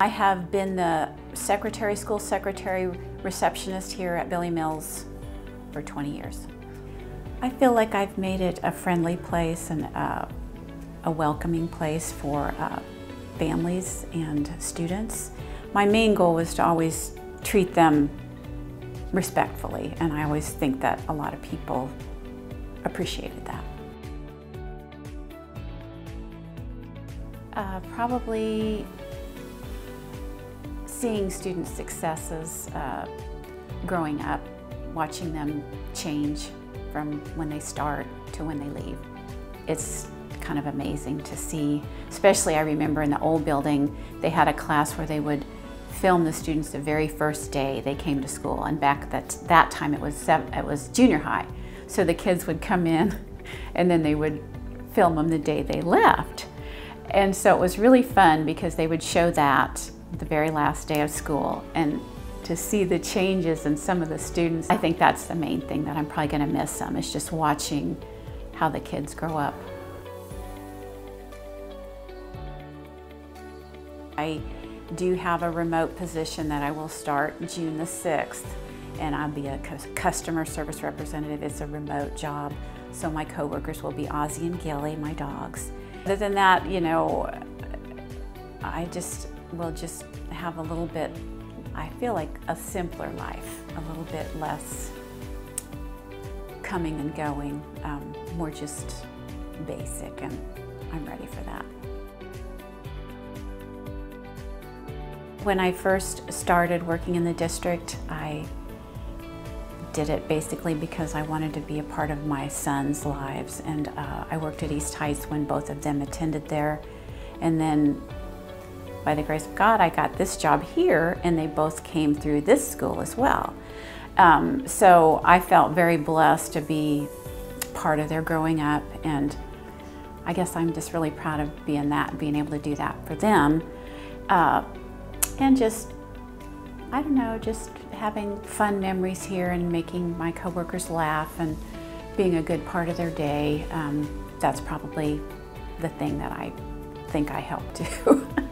I have been the secretary, school secretary, receptionist here at Billy Mills for 20 years. I feel like I've made it a friendly place and uh, a welcoming place for uh, families and students. My main goal was to always treat them respectfully, and I always think that a lot of people appreciated that. Uh, probably seeing students' successes uh, growing up, watching them change from when they start to when they leave. It's kind of amazing to see, especially I remember in the old building, they had a class where they would film the students the very first day they came to school. And back that, that time it was, seven, it was junior high. So the kids would come in and then they would film them the day they left. And so it was really fun because they would show that the very last day of school and to see the changes in some of the students. I think that's the main thing that I'm probably going to miss them is just watching how the kids grow up. I do have a remote position that I will start June the 6th and I'll be a customer service representative. It's a remote job. So my coworkers will be Ozzy and Gilly, my dogs. Other than that, you know, I just will just have a little bit, I feel like a simpler life, a little bit less coming and going, um, more just basic, and I'm ready for that. When I first started working in the district, I did it basically because I wanted to be a part of my son's lives. And uh, I worked at East Heights when both of them attended there. And then by the grace of God, I got this job here, and they both came through this school as well. Um, so I felt very blessed to be part of their growing up, and I guess I'm just really proud of being that, being able to do that for them. Uh, and just, I don't know, just having fun memories here and making my coworkers laugh and being a good part of their day. Um, that's probably the thing that I think I help do.